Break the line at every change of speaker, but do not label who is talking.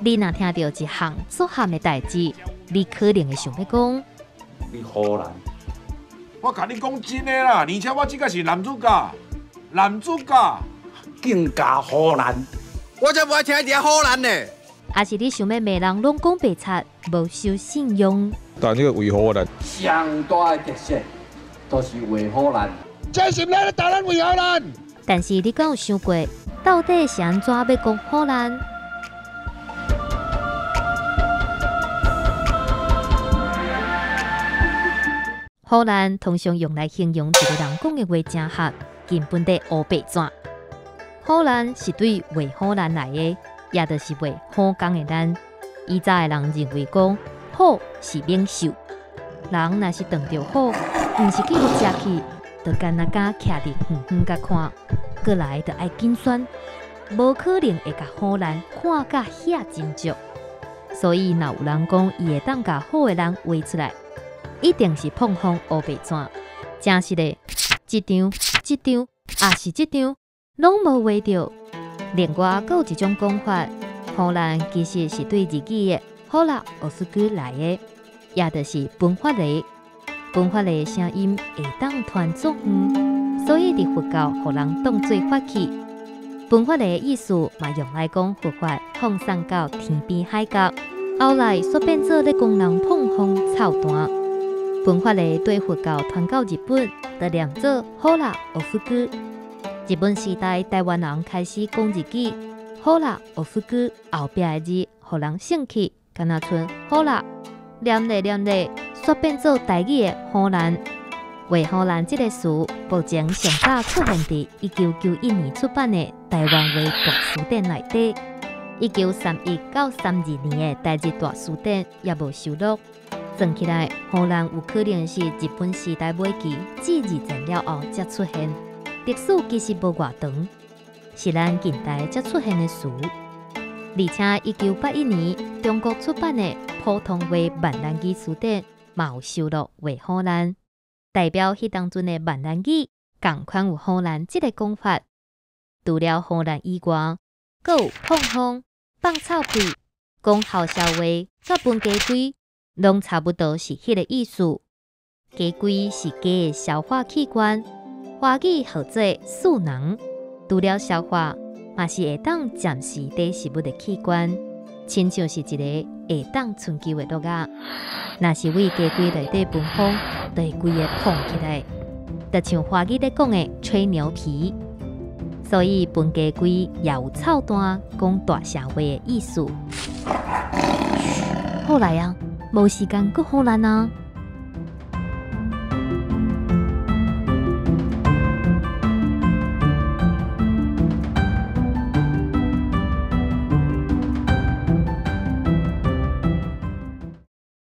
你若听到一项作喊的代志，你可能会想要讲，
你好难，
我甲你讲真的啦，而且我即个是男主角，男主角。
更加好难，
我才不爱听一点好难呢。
还是你想要骂人拢讲白贼，无守信用？
但这个为荷兰，
上大的特色都是为荷兰。
这是咱的台湾为何人。
但是你敢有想过，到底是安怎要讲荷兰？荷兰通常用来形容一个人讲的话正合，根本的乌白纸。荷兰是对为荷兰来的，也就是为好讲的咱。以前的人认为讲好是免受，人若是当着好，毋是去食去，就干那家徛伫远远甲看，过来就爱紧选，无可能会甲荷兰看甲遐真足。所以若有人讲伊会当甲好的人画出来，一定是碰风乌白纸。真是的，一张、一张，也是一张。拢无画着。另外，阁有一种讲法，荷兰其实是对日记的“好啦”俄斯句来的，也就是分发的。分发的声音会当传足远，所以伫佛教互人当做法器。分发的意思嘛，用来讲佛法放送到天边海角，后来所变做咧工人碰风操蛋。分发的对佛教传到日本，就念做“好啦”俄斯句。日本时代，台湾人开始讲日语，好啦，学夫哥后壁的字，互人兴趣，敢若剩好啦，念咧念咧，煞变做台语的荷兰。为荷兰这个词，目前上早出现伫一九九一年出版的《台湾话大书典》内底。一九三一到三二年的台日大书典也无收录。算起来，荷兰有可能是日本时代末期至二战了后才出现。历史其实无偌长，是咱近代才出现的词。而且一九八一年中国出版的《普通话闽南语词典》嘛有收录“为荷兰”，代表迄当阵的闽南语，共款有荷兰即个讲法。除了荷兰以外，阁有碰风、放臭屁、讲好笑话、甲分鸡龟，拢差不多是迄个意思。鸡龟是鸡的消化器官。花语号做素囊，除了消化，嘛是会当暂时低食物的器官，亲像是一个会当存久的落啊。若是为鸡龟内底分风，就会规个膨起来，就像花语咧讲的吹牛皮。所以分鸡龟也有操蛋讲大声话的意思。后来啊，无时间搁好难啊。